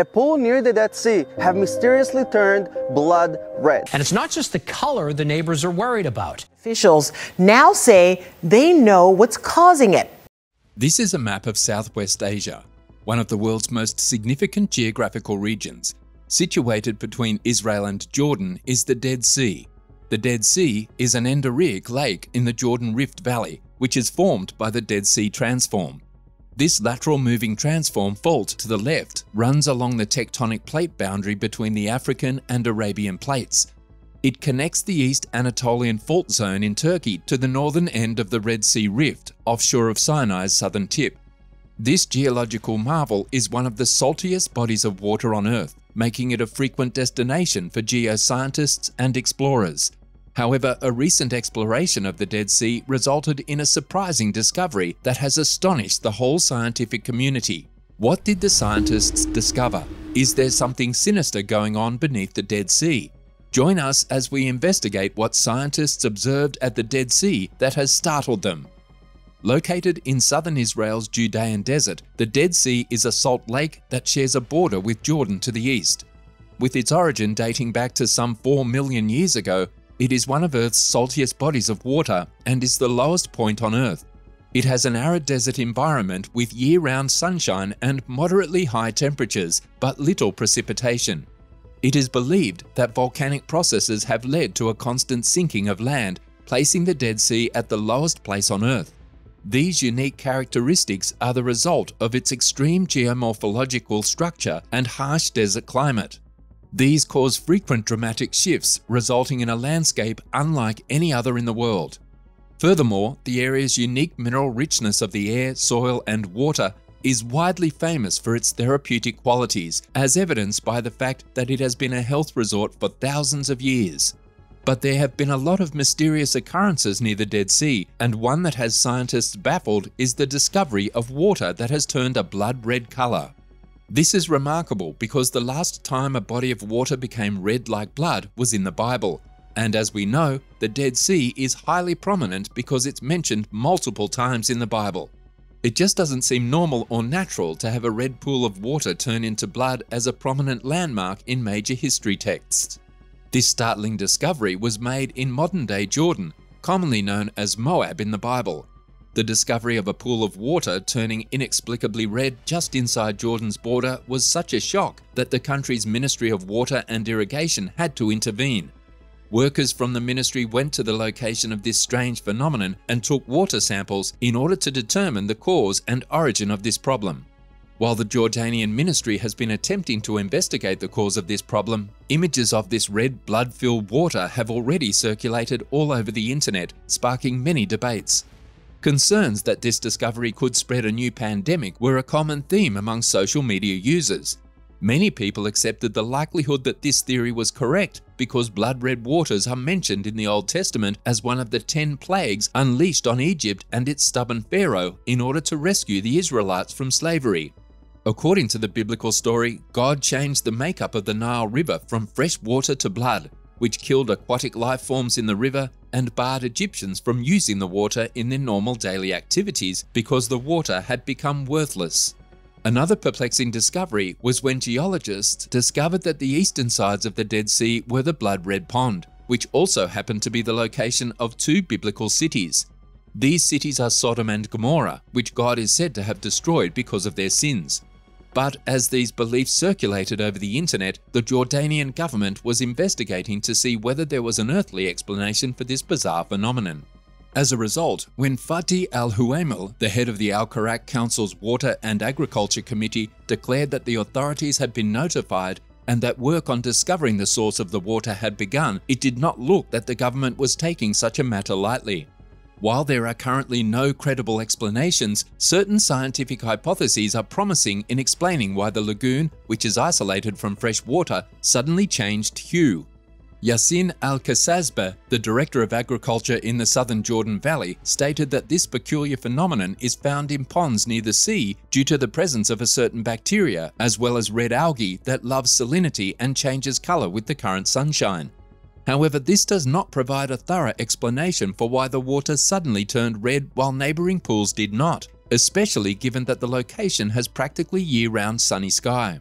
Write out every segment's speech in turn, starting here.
a pool near the Dead Sea have mysteriously turned blood red. And it's not just the color the neighbors are worried about. Officials now say they know what's causing it. This is a map of Southwest Asia, one of the world's most significant geographical regions. Situated between Israel and Jordan is the Dead Sea. The Dead Sea is an endorheic lake in the Jordan Rift Valley, which is formed by the Dead Sea Transform. This lateral moving transform fault to the left runs along the tectonic plate boundary between the African and Arabian plates. It connects the East Anatolian fault zone in Turkey to the northern end of the Red Sea Rift, offshore of Sinai's southern tip. This geological marvel is one of the saltiest bodies of water on Earth, making it a frequent destination for geoscientists and explorers. However, a recent exploration of the Dead Sea resulted in a surprising discovery that has astonished the whole scientific community. What did the scientists discover? Is there something sinister going on beneath the Dead Sea? Join us as we investigate what scientists observed at the Dead Sea that has startled them. Located in southern Israel's Judean desert, the Dead Sea is a salt lake that shares a border with Jordan to the east. With its origin dating back to some 4 million years ago, it is one of Earth's saltiest bodies of water and is the lowest point on Earth. It has an arid desert environment with year-round sunshine and moderately high temperatures, but little precipitation. It is believed that volcanic processes have led to a constant sinking of land, placing the Dead Sea at the lowest place on Earth. These unique characteristics are the result of its extreme geomorphological structure and harsh desert climate. These cause frequent dramatic shifts, resulting in a landscape unlike any other in the world. Furthermore, the area's unique mineral richness of the air, soil, and water is widely famous for its therapeutic qualities, as evidenced by the fact that it has been a health resort for thousands of years. But there have been a lot of mysterious occurrences near the Dead Sea, and one that has scientists baffled is the discovery of water that has turned a blood red colour. This is remarkable because the last time a body of water became red like blood was in the Bible, and as we know, the Dead Sea is highly prominent because it's mentioned multiple times in the Bible. It just doesn't seem normal or natural to have a red pool of water turn into blood as a prominent landmark in major history texts. This startling discovery was made in modern day Jordan, commonly known as Moab in the Bible, the discovery of a pool of water turning inexplicably red just inside Jordan's border was such a shock that the country's Ministry of Water and Irrigation had to intervene. Workers from the ministry went to the location of this strange phenomenon and took water samples in order to determine the cause and origin of this problem. While the Jordanian ministry has been attempting to investigate the cause of this problem, images of this red blood-filled water have already circulated all over the internet, sparking many debates. Concerns that this discovery could spread a new pandemic were a common theme among social media users. Many people accepted the likelihood that this theory was correct because blood red waters are mentioned in the Old Testament as one of the ten plagues unleashed on Egypt and its stubborn Pharaoh in order to rescue the Israelites from slavery. According to the biblical story, God changed the makeup of the Nile River from fresh water to blood, which killed aquatic life forms in the river and barred Egyptians from using the water in their normal daily activities because the water had become worthless. Another perplexing discovery was when geologists discovered that the eastern sides of the Dead Sea were the Blood Red Pond, which also happened to be the location of two biblical cities. These cities are Sodom and Gomorrah, which God is said to have destroyed because of their sins. But as these beliefs circulated over the internet, the Jordanian government was investigating to see whether there was an earthly explanation for this bizarre phenomenon. As a result, when Fatih Al Huwaimil, the head of the Al Karak Council's Water and Agriculture Committee, declared that the authorities had been notified and that work on discovering the source of the water had begun, it did not look that the government was taking such a matter lightly. While there are currently no credible explanations, certain scientific hypotheses are promising in explaining why the lagoon, which is isolated from fresh water, suddenly changed hue. Yassin Al-Kasasbeh, the Director of Agriculture in the southern Jordan Valley, stated that this peculiar phenomenon is found in ponds near the sea due to the presence of a certain bacteria, as well as red algae that loves salinity and changes color with the current sunshine. However, this does not provide a thorough explanation for why the water suddenly turned red while neighbouring pools did not, especially given that the location has practically year-round sunny sky.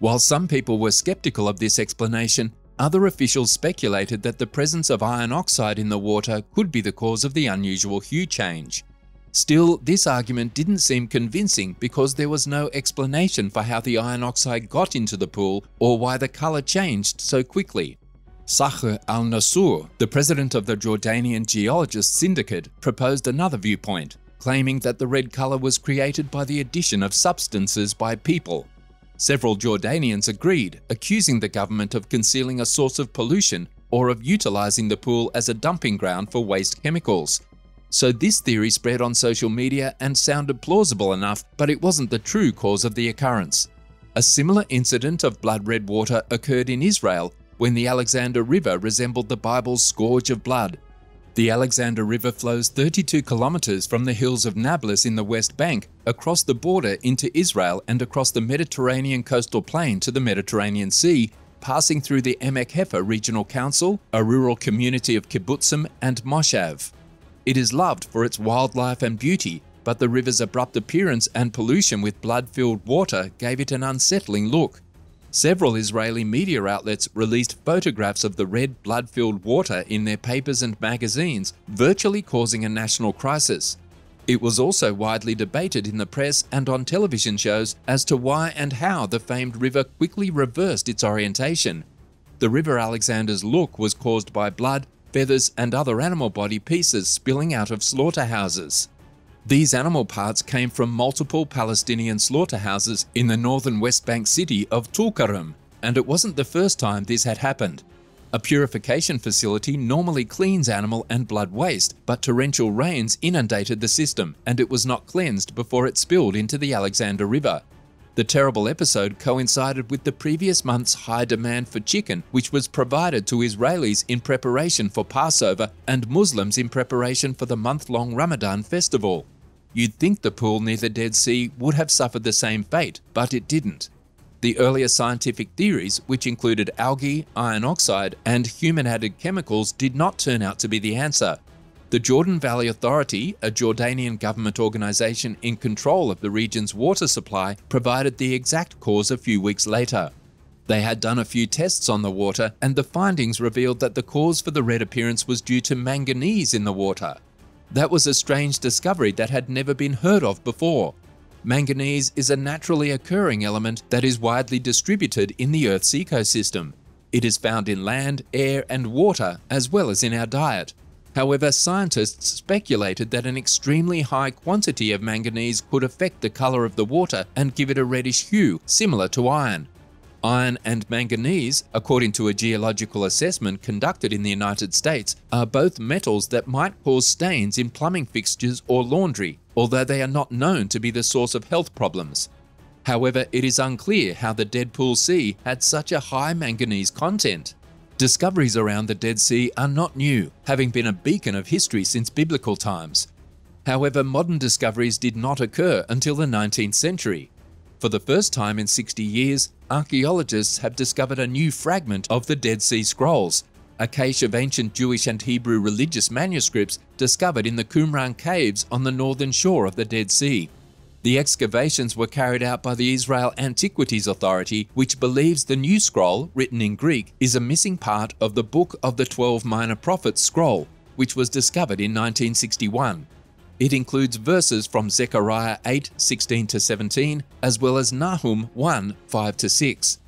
While some people were skeptical of this explanation, other officials speculated that the presence of iron oxide in the water could be the cause of the unusual hue change. Still, this argument didn't seem convincing because there was no explanation for how the iron oxide got into the pool or why the colour changed so quickly. Sakhr al Nasur, the president of the Jordanian Geologist Syndicate, proposed another viewpoint, claiming that the red colour was created by the addition of substances by people. Several Jordanians agreed, accusing the government of concealing a source of pollution or of utilising the pool as a dumping ground for waste chemicals. So this theory spread on social media and sounded plausible enough, but it wasn't the true cause of the occurrence. A similar incident of blood red water occurred in Israel when the Alexander River resembled the Bible's scourge of blood. The Alexander River flows 32 kilometers from the hills of Nablus in the West Bank across the border into Israel and across the Mediterranean coastal plain to the Mediterranean Sea, passing through the Emek Hefer Regional Council, a rural community of kibbutzim and moshav. It is loved for its wildlife and beauty, but the river's abrupt appearance and pollution with blood-filled water gave it an unsettling look. Several Israeli media outlets released photographs of the red blood-filled water in their papers and magazines, virtually causing a national crisis. It was also widely debated in the press and on television shows as to why and how the famed river quickly reversed its orientation. The River Alexander's look was caused by blood feathers, and other animal body pieces spilling out of slaughterhouses. These animal parts came from multiple Palestinian slaughterhouses in the northern West Bank city of Tulkarem, and it wasn't the first time this had happened. A purification facility normally cleans animal and blood waste, but torrential rains inundated the system and it was not cleansed before it spilled into the Alexander River. The terrible episode coincided with the previous month's high demand for chicken, which was provided to Israelis in preparation for Passover and Muslims in preparation for the month long Ramadan festival. You'd think the pool near the Dead Sea would have suffered the same fate, but it didn't. The earlier scientific theories, which included algae, iron oxide, and human added chemicals, did not turn out to be the answer, the Jordan Valley Authority, a Jordanian government organization in control of the region's water supply, provided the exact cause a few weeks later. They had done a few tests on the water, and the findings revealed that the cause for the red appearance was due to manganese in the water. That was a strange discovery that had never been heard of before. Manganese is a naturally occurring element that is widely distributed in the Earth's ecosystem. It is found in land, air, and water, as well as in our diet. However, scientists speculated that an extremely high quantity of manganese could affect the color of the water and give it a reddish hue, similar to iron. Iron and manganese, according to a geological assessment conducted in the United States, are both metals that might cause stains in plumbing fixtures or laundry, although they are not known to be the source of health problems. However, it is unclear how the Deadpool Sea had such a high manganese content. Discoveries around the Dead Sea are not new, having been a beacon of history since biblical times. However, modern discoveries did not occur until the 19th century. For the first time in 60 years, archaeologists have discovered a new fragment of the Dead Sea Scrolls, a cache of ancient Jewish and Hebrew religious manuscripts discovered in the Qumran caves on the northern shore of the Dead Sea. The excavations were carried out by the Israel Antiquities Authority, which believes the new scroll, written in Greek, is a missing part of the Book of the Twelve Minor Prophets scroll, which was discovered in 1961. It includes verses from Zechariah 8 16 17, as well as Nahum 1 5 6.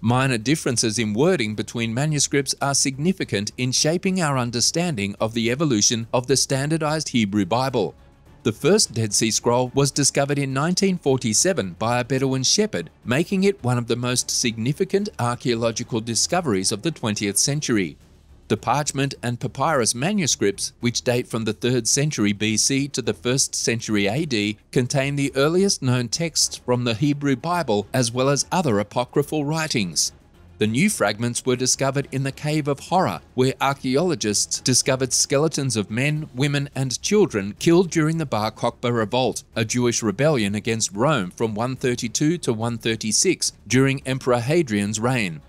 Minor differences in wording between manuscripts are significant in shaping our understanding of the evolution of the standardized Hebrew Bible. The first Dead Sea Scroll was discovered in 1947 by a Bedouin shepherd, making it one of the most significant archaeological discoveries of the 20th century. The parchment and papyrus manuscripts, which date from the 3rd century BC to the 1st century AD, contain the earliest known texts from the Hebrew Bible as well as other apocryphal writings. The new fragments were discovered in the Cave of Horror, where archaeologists discovered skeletons of men, women, and children killed during the Bar Kokhba Revolt, a Jewish rebellion against Rome from 132 to 136 during Emperor Hadrian's reign.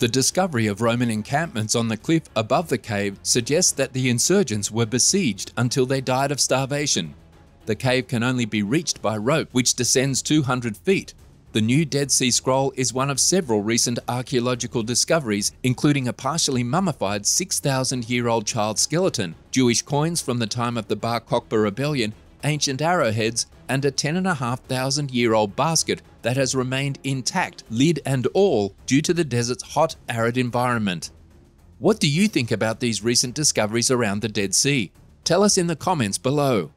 The discovery of Roman encampments on the cliff above the cave suggests that the insurgents were besieged until they died of starvation. The cave can only be reached by rope, which descends 200 feet, The new Dead Sea Scroll is one of several recent archaeological discoveries, including a partially mummified 6,000 year old child skeleton, Jewish coins from the time of the Bar Kokhba rebellion, ancient arrowheads, and a 10,500 year old basket that has remained intact, lid and all, due to the desert's hot, arid environment. What do you think about these recent discoveries around the Dead Sea? Tell us in the comments below.